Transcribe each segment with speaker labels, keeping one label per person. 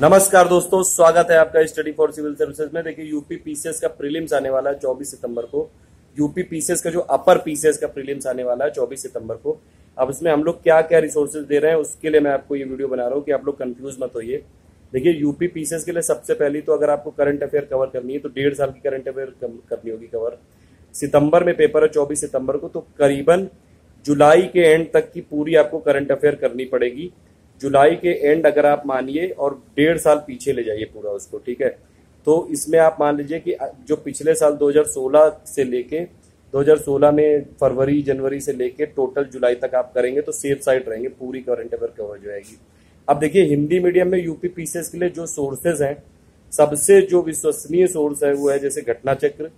Speaker 1: नमस्कार दोस्तों, स्वागत है आपका स्टडी फॉर सिविल सर्विसेज़ में। देखिए, यूपी पीसीएस का प्रीलिम्स आने वाला है 24 सितंबर को। यूपी पीसीएस का जो अपर पीसीएस का प्रीलिम्स आने वाला है 24 सितंबर को। अब इसमें हम लोग क्या क्या रिसोर्सेज दे रहे हैं, उसके लिए मैं आपको ये वीडियो बना रहा हूँ कि आप लोग कंफ्यूज मत होइए। देखिए, यूपी पीसीएस के लिए सबसे पहली तो अगर आपको करंट अफेयर कवर करनी है तो डेढ़ साल की करंट अफेयर करनी होगी कवर सितंबर में पेपर है चौबीस सितंबर को तो करीबन जुलाई के एंड तक की पूरी आपको करंट अफेयर करनी पड़ेगी। जुलाई के एंड अगर आप मानिए और डेढ़ साल पीछे ले जाइए पूरा उसको, ठीक है? तो इसमें आप मान लीजिए कि जो पिछले साल 2016 से लेके 2016 में फरवरी, जनवरी से लेके टोटल जुलाई तक आप करेंगे तो सेफ़ साइड रहेंगे, पूरी करंट अफेयर कवर हो जाएगी अब देखिए, हिंदी मीडियम में यूपी पीसीएस के लिए जो सोर्सेज हैं, सबसे जो विश्वसनीय सोर्स है वो है जैसे घटना चक्र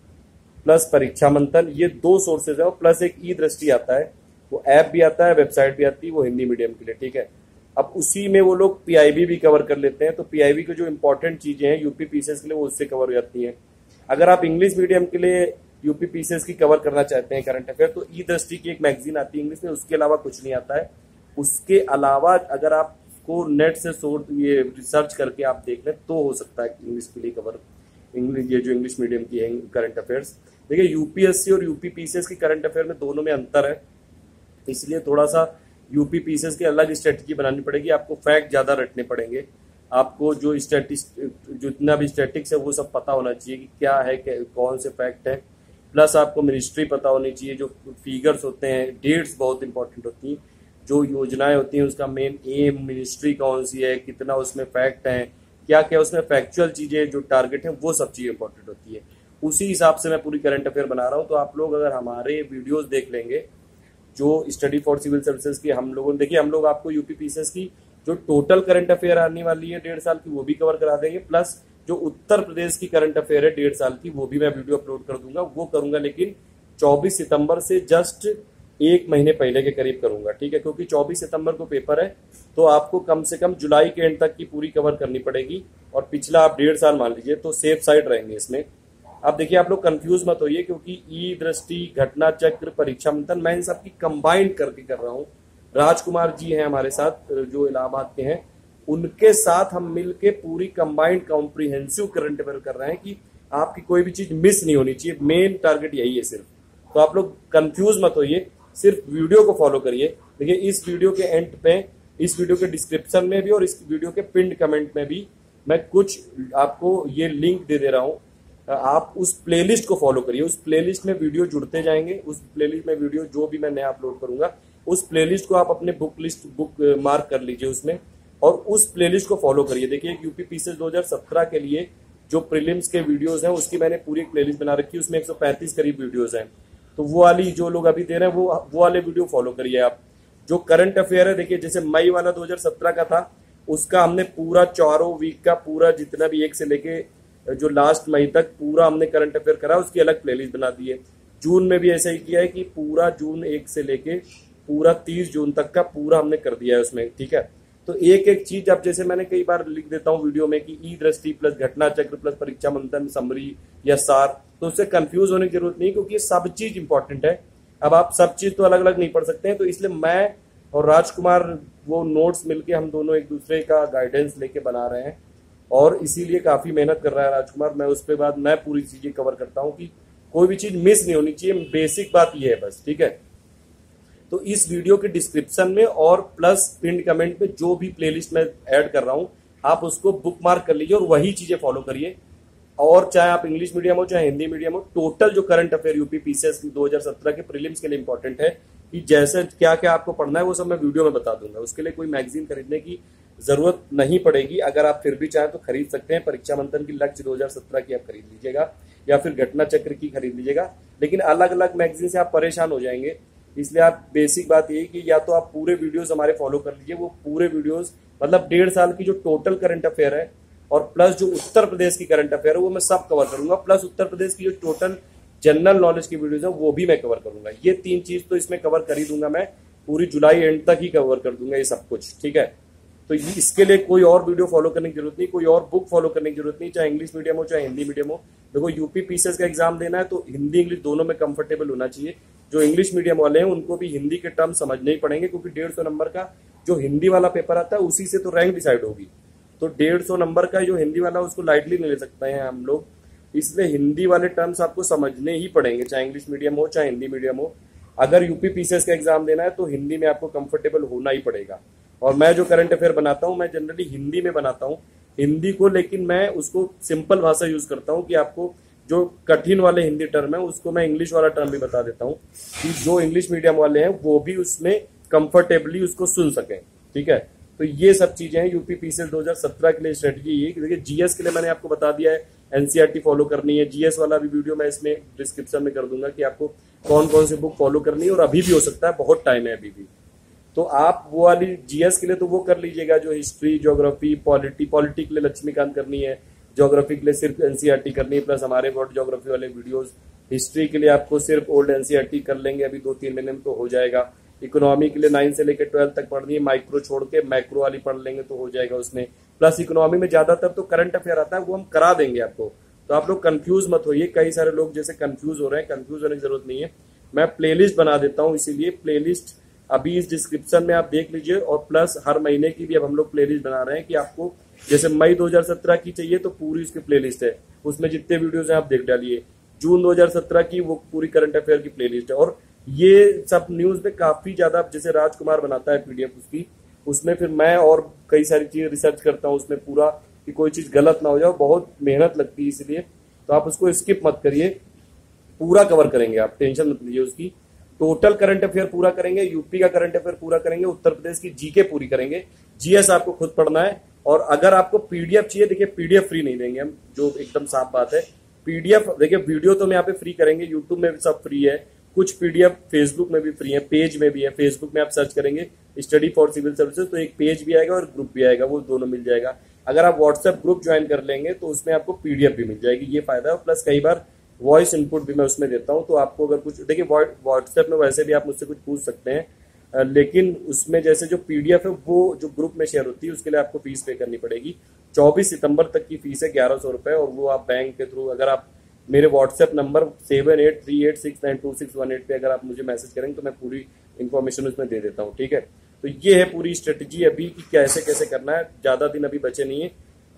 Speaker 1: प्लस परीक्षा मंथन, ये दो सोर्सेज है और प्लस एक ई दृष्टि आता है, वो ऐप भी आता है वेबसाइट भी आती है, वो हिंदी मीडियम के लिए, ठीक है? अब उसी में वो लोग पीआईबी भी कवर कर लेते हैं तो पीआईबी की जो इंपॉर्टेंट चीज़ें हैं यूपी पीसीएस के लिए वो उससे कवर हो जाती है। अगर आप इंग्लिश मीडियम के लिए यूपी पीसीएस की कवर करना चाहते हैं करंट अफेयर तो ई दृष्टि की एक मैगजीन आती है इंग्लिश में, उसके अलावा कुछ नहीं आता है। उसके अलावा अगर आपको नेट से सोर्स ये रिसर्च करके आप देख लें तो हो सकता है इंग्लिश के लिए कवर इंग्लिश ये जो इंग्लिश मीडियम की है करंट अफेयर्स देखिए यूपीएससी और यूपी पीसीएस की करंट अफेयर में दोनों में अंतर है, इसलिए थोड़ा सा यूपी पीसीएस की अलग स्ट्रेटजी बनानी पड़ेगी, आपको फैक्ट ज़्यादा रटने पड़ेंगे। आपको जो स्टैटिस जितना भी स्टैटिक्स है, वो सब पता होना चाहिए कि क्या है कौन से फैक्ट है। प्लस आपको मिनिस्ट्री पता होनी चाहिए, जो फिगर्स होते हैं डेट्स बहुत इंपॉर्टेंट होती हैं। जो योजनाएँ होती हैं, उसका मेन एम मिनिस्ट्री कौन सी है, कितना उसमें फैक्ट है क्या क्या उसमें फैक्चुअल चीज़ें जो टारगेट है, वो सब चीज़ें इंपॉर्टेंट होती है। उसी हिसाब से मैं पूरी करंट अफेयर बना रहा हूँ तो आप लोग अगर हमारे वीडियोज़ देख लेंगे जो स्टडी फॉर सिविल सर्विसेज़ की हम लोगों ने देखिए, हम लोग आपको यूपी पीसीएस की जो टोटल करंट अफेयर आने वाली है डेढ़ साल की, वो भी कवर करा देंगे। प्लस जो उत्तर प्रदेश की करंट अफेयर है डेढ़ साल की, वो भी मैं वीडियो अपलोड कर दूँगा। वो करूँगा लेकिन 24 सितंबर से जस्ट एक महीने पहले के करीब करूँगा, ठीक है? क्योंकि 24 सितंबर को पेपर है तो आपको कम से कम जुलाई के एंड तक की पूरी कवर करनी पड़ेगी। और पिछला आप डेढ़ साल मान लीजिए तो सेफ़ साइड रहेंगे इसमें। अब देखिए, आप लोग कंफ्यूज मत होइए, क्योंकि ई दृष्टि, घटना चक्र, परीक्षा मंथन, मैं इन सबकी कंबाइंड करके कर रहा हूँ। राजकुमार जी हैं हमारे साथ, जो इलाहाबाद के हैं। उनके साथ हम मिलके पूरी कंबाइंड कॉम्प्रीहेंसिव करंट अफेयर कर रहे हैं कि आपकी कोई भी चीज़ मिस नहीं होनी चाहिए। मेन टारगेट यही है सिर्फ़। तो आप लोग कंफ्यूज मत होइए, सिर्फ़ वीडियो को फॉलो करिए। देखिए, इस वीडियो के एंड पे, इस वीडियो के डिस्क्रिप्शन में भी और इस वीडियो के पिंड कमेंट में भी मैं कुछ आपको ये लिंक दे दे रहा हूँ। आप उस प्लेलिस्ट को फॉलो करिए। उस प्लेलिस्ट में वीडियो जुड़ते जाएँगे। उस प्लेलिस्ट में वीडियो जो भी मैं नया अपलोड करूँगा, उस प्लेलिस्ट को आप अपने बुक लिस्ट बुक मार्क कर लीजिए उसमें और उस प्लेलिस्ट को फॉलो करिए। देखिए यूपी पीसीएस 2017 के लिए जो प्रीलिम्स के वीडियोस हैं, उसकी मैंने पूरी एक प्लेलिस्ट बना रखी है। उसमें 135 करीब वीडियोस हैं। तो वो वाली जो लोग अभी दे रहे हैं, वो वो वाले वीडियो फॉलो करिए आप। जो करंट अफेयर है, देखिए, जैसे मई वाला 2017 का था, उसका हमने पूरा चारों वीक का, पूरा जितना भी एक से लेके जो लास्ट मई तक पूरा हमने करंट अफेयर करा, उसकी अलग प्लेलिस्ट बना दी है। जून में भी ऐसा ही किया है कि पूरा जून एक से लेके पूरा तीस जून तक का पूरा हमने कर दिया है उसमें, ठीक है? तो एक एक चीज़ अब जैसे मैंने कई बार लिख देता हूँ वीडियो में कि ई दृष्टि प्लस घटना चक्र प्लस परीक्षा मंथन समरी या सार तो उससे कंफ्यूज होने की ज़रूरत नहीं, क्योंकि ये सब चीज़ इंपॉर्टेंट है। अब आप सब चीज़ तो अलग अलग नहीं पढ़ सकते हैं तो इसलिए मैं और राजकुमार वो नोट्स मिलके हम दोनों एक दूसरे का गाइडेंस लेके बना रहे हैं। और इसीलिए काफ़ी मेहनत कर रहा है राजकुमार। मैं उस पर बाद मैं पूरी चीज़ें कवर करता हूँ कि कोई भी चीज़ मिस नहीं होनी चाहिए। बेसिक बात यह है बस, ठीक है? तो इस वीडियो के डिस्क्रिप्शन में और प्लस पिंड कमेंट में जो भी प्लेलिस्ट में ऐड कर रहा हूँ, आप उसको बुक मार्क कर लीजिए और वही चीज़ें फॉलो करिए। और चाहे आप इंग्लिश मीडियम हो, चाहे हिंदी मीडियम हो टोटल जो करंट अफेयर यूपी पीसीएस 2017 के प्रीलिम्स के लिए इंपॉर्टेंट है कि जैसे क्या क्या आपको पढ़ना है, वो सब मैं वीडियो में बता दूँगा। उसके लिए कोई मैगजीन खरीदने की ज़रूरत नहीं पड़ेगी। अगर आप फिर भी चाहें तो खरीद सकते हैं। परीक्षा मंथन की लक्ष्य 2017 की आप खरीद लीजिएगा, या फिर घटना चक्र की खरीद लीजिएगा। लेकिन अलग अलग मैगजीन से आप परेशान हो जाएँगे। इसलिए आप बेसिक बात यही कि या तो आप पूरे वीडियोस हमारे फॉलो कर लीजिए। वो पूरे वीडियोस मतलब डेढ़ साल की जो टोटल करंट अफेयर है, और प्लस जो उत्तर प्रदेश की करंट अफेयर है, वो मैं सब कवर करूँगा। प्लस उत्तर प्रदेश की जो टोटल जनरल नॉलेज की वीडियोज़ है, वो भी मैं कवर करूँगा। ये तीन चीज़ तो इसमें कवर कर ही दूँगा मैं। पूरी जुलाई एंड तक ही कवर कर दूँगा ये सब कुछ। ठीक है? तो इसके लिए कोई और वीडियो फॉलो करने की ज़रूरत नहीं, कोई और बुक फॉलो करने की ज़रूरत नहीं, चाहे इंग्लिश मीडियम हो, चाहे हिंदी मीडियम हो। देखो यूपी पीसीएस का एग्ज़ाम देना है तो हिंदी इंग्लिश दोनों में कंफर्टेबल होना चाहिए। जो इंग्लिश मीडियम वाले हैं, उनको भी हिंदी के टर्म समझने ही पड़ेंगे, क्योंकि डेढ़ सौ नंबर का जो हिंदी वाला पेपर आता है, उसी से तो रैंक डिसाइड होगी। तो डेढ़ सौ नंबर का जो हिंदी वाला, उसको लाइटली नहीं ले सकते हैं हम लोग। इसलिए हिंदी वाले टर्म्स आपको समझने ही पड़ेंगे, चाहे इंग्लिश मीडियम हो, चाहे हिंदी मीडियम हो। अगर यूपी पीसीएस का एग्ज़ाम देना है तो हिंदी में आपको कंफर्टेबल होना ही पड़ेगा। और मैं जो करंट अफेयर बनाता हूँ, मैं जनरली हिंदी में बनाता हूँ। हिंदी को लेकिन मैं उसको सिंपल भाषा यूज़ करता हूँ कि आपको जो कठिन वाले हिंदी टर्म है, उसको मैं इंग्लिश वाला टर्म भी बता देता हूँ कि जो इंग्लिश मीडियम वाले हैं, वो भी उसमें कंफर्टेबली उसको सुन सकें। ठीक है? तो ये सब चीज़ें हैं। यूपी पीसीएस 2017 के लिए स्ट्रेटजी ये देखिए जीएस के लिए मैंने आपको बता दिया है। एनसीआरटी फॉलो करनी है। जीएस वाला भी वीडियो मैं इसमें डिस्क्रिप्शन में कर दूँगा कि आपको कौन कौन सी बुक फॉलो करनी है और अभी भी हो सकता है, बहुत टाइम है अभी भी। तो आप वो वाली जीएस के लिए तो वो कर लीजिएगा जो हिस्ट्री ज्योग्राफी पॉलिटी पॉलिटी के लिए लक्ष्मीकांत करनी है। ज्योग्राफी के लिए सिर्फ़ एनसीआरटी करनी है प्लस हमारे वर्ल्ड ज्योग्राफी वाले वीडियोस हिस्ट्री के लिए आपको सिर्फ़ ओल्ड एनसीआरटी कर लेंगे, अभी दो तीन महीने में तो हो जाएगा। इकोनॉमी के लिए नाइन से लेकर ट्वेल्थ तक पढ़नी है माइक्रो छोड़ के माइक्रो वाली पढ़ लेंगे तो हो जाएगा उसमें। प्लस इकोनॉमी में ज़्यादातर तो करंट अफेयर आता है, वो हम करा देंगे आपको। तो आप लोग कंफ्यूज मत होइए, कई सारे लोग जैसे कंफ्यूज हो रहे हैं कंफ्यूज होने की ज़रूरत नहीं है। मैं प्लेलिस्ट बना देता हूँ, इसीलिए प्लेलिस्ट अभी इस डिस्क्रिप्शन में आप देख लीजिए और प्लस हर महीने की भी अब हम लोग प्लेलिस्ट बना रहे हैं कि आपको जैसे मई 2017 की चाहिए तो पूरी उसकी प्लेलिस्ट है। उसमें जितने वीडियोस हैं आप देख डालिए। जून 2017 की वो पूरी करंट अफेयर की प्लेलिस्ट है। और ये सब न्यूज़ में काफ़ी ज़्यादा जैसे राजकुमार बनाता है पीडीएफ उसकी, उसमें फिर मैं और कई सारी चीज़ें रिसर्च करता हूँ उसमें पूरा कि कोई चीज़ गलत ना हो जाए, बहुत मेहनत लगती है इसलिए। तो आप उसको स्किप मत करिए। पूरा कवर करेंगे आप, टेंशन मत लीजिए उसकी। टोटल करंट अफेयर पूरा करेंगे, यूपी का करंट अफेयर पूरा करेंगे, उत्तर प्रदेश की जीके पूरी करेंगे। जीएस आपको खुद पढ़ना है और अगर आपको पीडीएफ चाहिए, देखिए पीडीएफ फ्री नहीं देंगे हम, जो एकदम साफ़ बात है। पीडीएफ, देखिए वीडियो तो हम यहाँ पे फ्री करेंगे, यूट्यूब में भी सब फ्री है, कुछ पीडीएफ फेसबुक में भी फ्री है, पेज में भी है। फेसबुक में आप सर्च करेंगे, स्टडी फॉर सिविल सर्विसेज़ तो एक पेज भी आएगा और ग्रुप भी आएगा, वो दोनों मिल जाएगा। अगर आप व्हाट्सएप ग्रुप ज्वाइन कर लेंगे तो उसमें आपको पीडीएफ भी मिल जाएगी, ये फ़ायदा है। प्लस कई बार वॉइस इनपुट भी मैं उसमें देता हूँ तो आपको अगर कुछ, देखिए व्हाट्सएप में वैसे भी आप मुझसे कुछ पूछ सकते हैं लेकिन उसमें जैसे जो पीडीएफ है, वो जो ग्रुप में शेयर होती है, उसके लिए आपको फ़ीस पे करनी पड़ेगी। 24 सितंबर तक की फ़ीस है, ग्यारह सौ रुपए, और वो आप बैंक के थ्रू अगर आप मेरे WhatsApp number seven eight three eight six nine two six one eight पे अगर आप मुझे मैसेज करेंगे तो मैं पूरी इन्फॉर्मेशन उसमें दे देता हूँ, ठीक है? तो ये है पूरी स्ट्रेटेजी अभी कि कैसे कैसे करना है। ज़्यादा दिन अभी बचे नहीं है।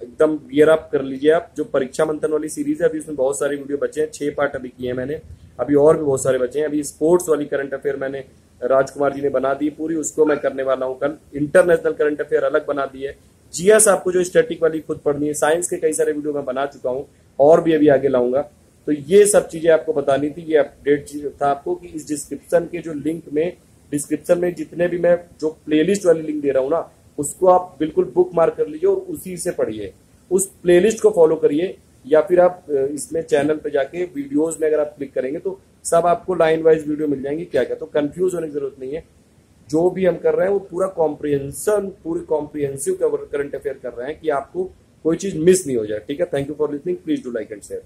Speaker 1: एकदम गियर अप कर लीजिए आप। जो परीक्षा मंथन वाली सीरीज़ है, अभी उसमें बहुत सारी वीडियो बचे हैं। छह पार्ट अभी किए हैं मैंने। अभी और भी बहुत सारे बचे हैं। अभी स्पोर्ट्स वाली करंट अफेयर मैंने राजकुमार जी ने बना दी पूरी। उसको मैं करने वाला हूँ कल। इंटरनेशनल करंट अफेयर अलग बना दी है। जीएस आपको जो स्टैटिक वाली खुद पढ़नी है। साइंस के कई सारे वीडियो मैं बना चुका हूँ। और भी अभी आगे लाऊँगा। तो ये सब चीज़ें आपको बतानी थी। ये अपडेट था आपको कि इस डिस्क्रिप्शन के जो लिंक में डिस्क्रिप्शन में जितने भी मैं जो प्लेलिस्ट वाली लिंक दे रहा हूँ ना उसको आप बिल्कुल बुक मार्क कर लीजिए और उसी से पढ़िए। उस प्लेलिस्ट को फॉलो करिए या फिर आप इसमें चैनल पे जाके वीडियोस में अगर आप क्लिक करेंगे तो सब आपको लाइन वाइज वीडियो मिल जाएँगी। क्या क्या? तो कंफ्यूज होने की ज़रूरत नहीं है। जो भी हम कर रहे हैं वो पूरा कॉम्प्रिहेंशन पूरी कॉम्प्रिहेंसिव करंट अफेयर कर रहे हैं कि आपको कोई चीज़ मिस नहीं हो जाए। ठीक है? Thank you for listening please do like and share